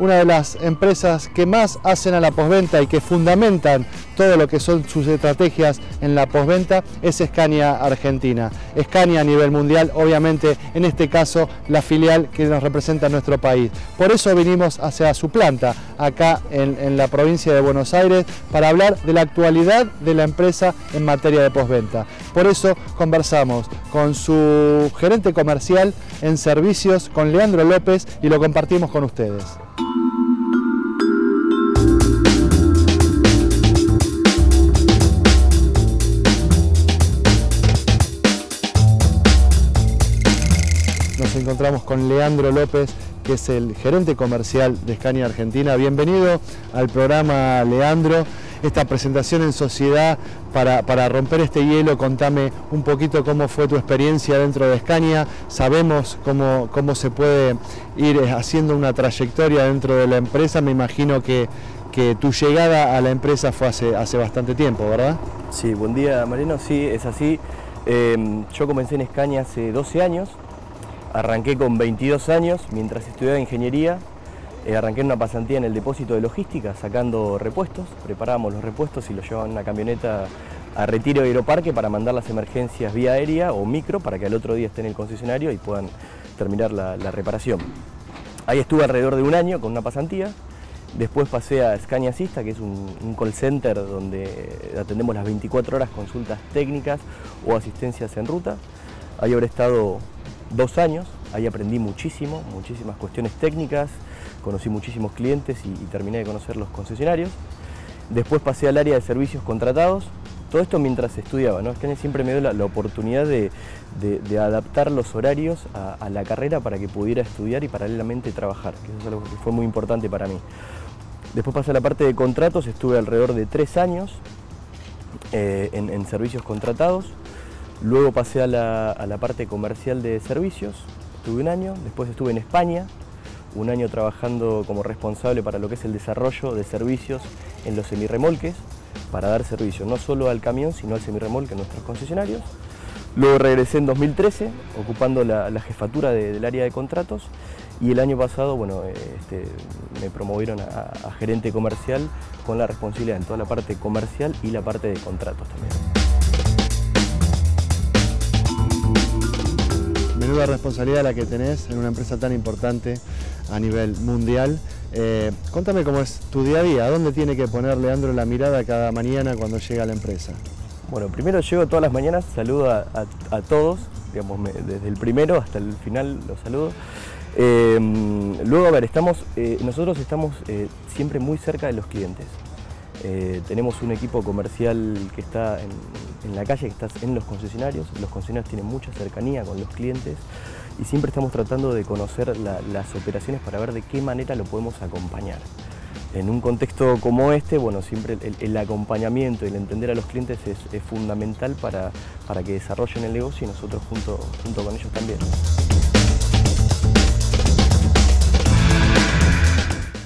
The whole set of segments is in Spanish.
una de las empresas que más hacen a la posventa y que fundamentan todo lo que son sus estrategias en la posventa es Scania Argentina. Scania a nivel mundial, obviamente en este caso la filial que nos representa en nuestro país. Por eso vinimos hacia su planta, acá en, en la provincia de Buenos Aires, para hablar de la actualidad de la empresa en materia de posventa. Por eso conversamos con su gerente comercial en servicios, con Leandro López, y lo compartimos con ustedes. Encontramos con Leandro López, que es el gerente comercial de Scania Argentina. Bienvenido al programa, Leandro. Esta presentación en sociedad para, para, romper este hielo, contame un poquito cómo fue tu experiencia dentro de Scania. Sabemos cómo, cómo se puede ir haciendo una trayectoria dentro de la empresa. Me imagino que, que tu llegada a la empresa fue hace, hace bastante tiempo, ¿verdad? Sí, buen día Mariano, sí, es así. Eh, yo comencé en Scania hace 12 años, arranqué con 22 años mientras estudiaba ingeniería, eh, arranqué una pasantía en el depósito de logística sacando repuestos, preparábamos los repuestos y los llevaban en una camioneta a Retiro Aeroparque para mandar las emergencias vía aérea o micro para que al otro día estén en el concesionario y puedan terminar la, reparación. Ahí estuve alrededor de un año con una pasantía, Después pasé a Scania Sista, que es un, un, call center donde atendemos las 24 horas consultas técnicas o asistencias en ruta. Ahí habré estado dos años, ahí aprendí muchísimo, muchísimas cuestiones técnicas, conocí muchísimos clientes y, terminé de conocer los concesionarios. Después pasé al área de servicios contratados, todo esto mientras estudiaba, ¿no? Scania siempre me dio la, oportunidad de, adaptar los horarios a, la carrera para que pudiera estudiar y paralelamente trabajar, que eso es algo que fue muy importante para mí. Después pasé a la parte de contratos, estuve alrededor de tres años eh, en, servicios contratados. Luego pasé a la, parte comercial de servicios, estuve un año. Después estuve en España, un año trabajando como responsable para lo que es el desarrollo de servicios en los semirremolques, para dar servicio no solo al camión, sino al semirremolque en nuestros concesionarios. Luego regresé en 2013, ocupando la, jefatura de, del área de contratos y el año pasado bueno, este, me promovieron a, a, gerente comercial con la responsabilidad en toda la parte comercial y la parte de contratos también. Menuda responsabilidad la que tenés en una empresa tan importante a nivel mundial. Eh, contame cómo es tu día a día, ¿a dónde tiene que poner Leandro la mirada cada mañana cuando llega a la empresa? Bueno, primero llego todas las mañanas, saludo a, todos, digamos, desde el primero hasta el final los saludo. Eh, luego, a ver, estamos, eh, nosotros estamos eh, siempre muy cerca de los clientes. Eh, tenemos un equipo comercial que está en, la calle, que está en los concesionarios. Los concesionarios tienen mucha cercanía con los clientes y siempre estamos tratando de conocer la, las operaciones para ver de qué manera lo podemos acompañar. En un contexto como este, bueno, siempre el, acompañamiento y el entender a los clientes es, es fundamental para, para, que desarrollen el negocio y nosotros junto, junto con ellos también.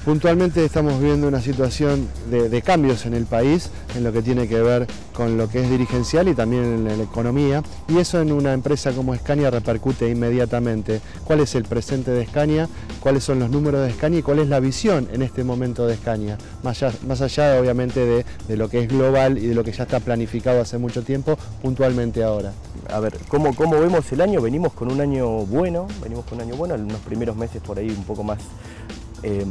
Puntualmente estamos viendo una situación de, cambios en el país en lo que tiene que ver con lo que es dirigencial y también en la economía y eso en una empresa como Scania repercute inmediatamente. ¿Cuál es el presente de Scania? ¿Cuáles son los números de Scania y cuál es la visión en este momento de Scania? Más allá, más allá obviamente de, de lo que es global y de lo que ya está planificado hace mucho tiempo, puntualmente ahora. A ver, ¿cómo, ¿cómo vemos el año? Venimos con un año bueno, venimos con un año bueno, en unos primeros meses por ahí un poco más eh,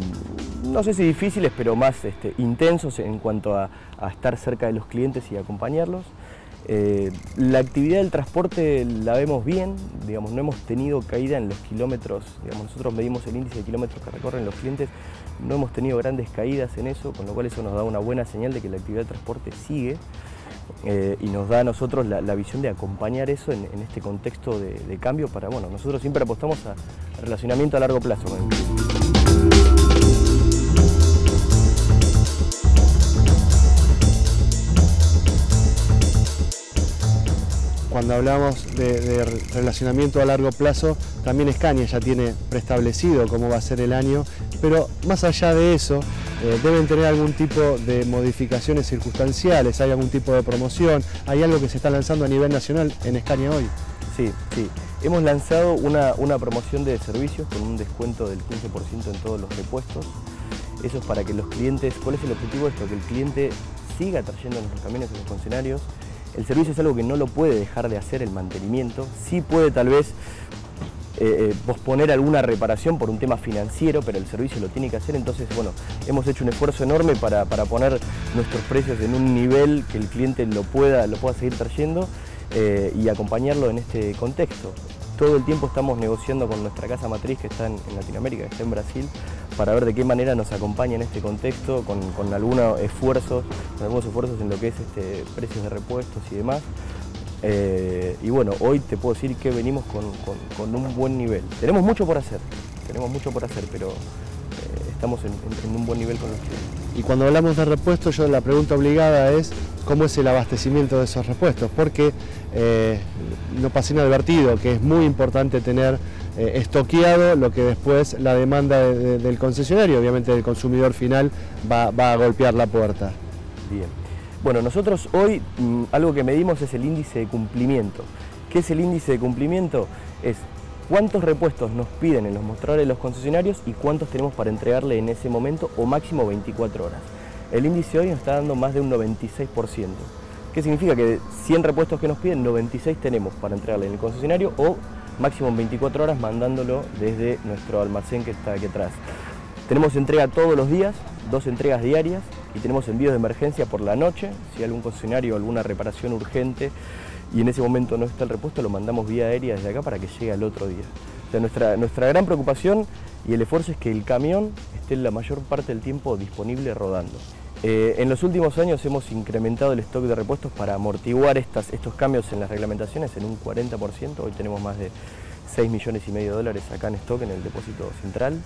no sé si difíciles, pero más este, intensos en cuanto a, estar cerca de los clientes y acompañarlos. Eh, la actividad del transporte la vemos bien, digamos, no hemos tenido caída en los kilómetros, digamos, nosotros medimos el índice de kilómetros que recorren los clientes, no hemos tenido grandes caídas en eso, con lo cual eso nos da una buena señal de que la actividad del transporte sigue. Eh, y nos da a nosotros la, visión de acompañar eso en, este contexto de, de, cambio para, bueno, nosotros siempre apostamos a relacionamiento a largo plazo. Cuando hablamos de, relacionamiento a largo plazo, también Scania ya tiene preestablecido cómo va a ser el año, pero más allá de eso, eh, deben tener algún tipo de modificaciones circunstanciales, hay algún tipo de promoción, hay algo que se está lanzando a nivel nacional en Scania hoy. Sí, sí. Hemos lanzado una, promoción de servicios con un descuento del 15% en todos los repuestos Eso es para que los clientes, ¿cuál es el objetivo de esto? Que el cliente siga trayendo nuestros camiones a los concesionarios. El servicio es algo que no lo puede dejar de hacer el mantenimiento, sí puede tal vez eh, eh, posponer alguna reparación por un tema financiero, pero el servicio lo tiene que hacer. Entonces, bueno, hemos hecho un esfuerzo enorme para, poner nuestros precios en un nivel que el cliente lo pueda, lo pueda seguir trayendo eh, y acompañarlo en este contexto. Todo el tiempo estamos negociando con nuestra casa matriz que está en, Latinoamérica, que está en Brasil, para ver de qué manera nos acompaña en este contexto, con, algunos esfuerzos, con algunos esfuerzos en lo que es este, precios de repuestos y demás. Eh, y bueno, hoy te puedo decir que venimos con, un buen nivel. Tenemos mucho por hacer, tenemos mucho por hacer, pero estamos en, un buen nivel con los clientes. Y cuando hablamos de repuestos, yo la pregunta obligada es cómo es el abastecimiento de esos repuestos, porque eh, no pasa inadvertido que es muy importante tener estoqueado lo que después la demanda del concesionario, obviamente del consumidor final, va, va a golpear la puerta. Bien. Bueno, nosotros hoy mm, algo que medimos es el índice de cumplimiento. ¿Qué es el índice de cumplimiento? Es cuántos repuestos nos piden en los mostradores de los concesionarios y cuántos tenemos para entregarle en ese momento o máximo 24 horas. El índice hoy nos está dando más de un 96%. ¿Qué significa? Que de 100 repuestos que nos piden, 96 tenemos para entregarle en el concesionario o máximo en 24 horas mandándolo desde nuestro almacén que está aquí atrás. Tenemos entrega todos los días, dos entregas diarias y tenemos envíos de emergencia por la noche, si hay algún concesionario alguna reparación urgente y en ese momento no está el repuesto, lo mandamos vía aérea desde acá para que llegue al otro día. nuestra, nuestra gran preocupación y el esfuerzo es que el camión esté la mayor parte del tiempo disponible rodando. Eh, en los últimos años hemos incrementado el stock de repuestos para amortiguar estas, estos cambios en las reglamentaciones en un 40%. Hoy tenemos más de 6 millones y medio de dólares acá en stock en el depósito central.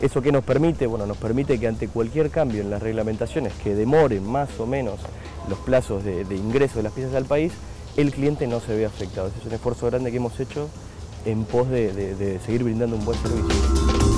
¿Eso qué nos permite? Bueno, nos permite que ante cualquier cambio en las reglamentaciones que demoren más o menos los plazos de, ingreso de las piezas al país, el cliente no se vea afectado. Es un esfuerzo grande que hemos hecho en pos de seguir brindando un buen servicio.